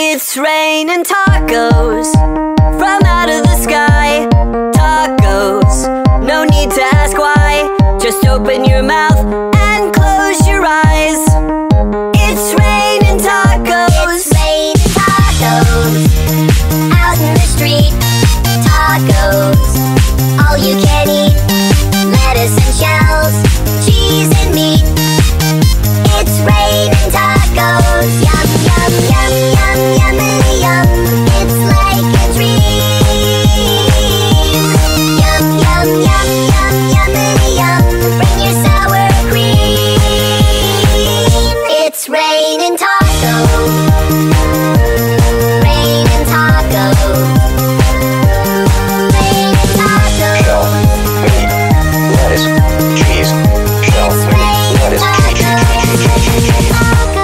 It's raining tacos from out of the sky. Tacos, no need to ask why. Just open your mouth and close your eyes. It's raining tacos. It's raining tacos out in the street. Tacos, all you can eat. Lettuce and shells, cheese and meat. It's raining tacos. cheese. Shell, lettuce, cheese, cheese, cheese, cheese, cheese, cheese, cheese, cheese, cheese,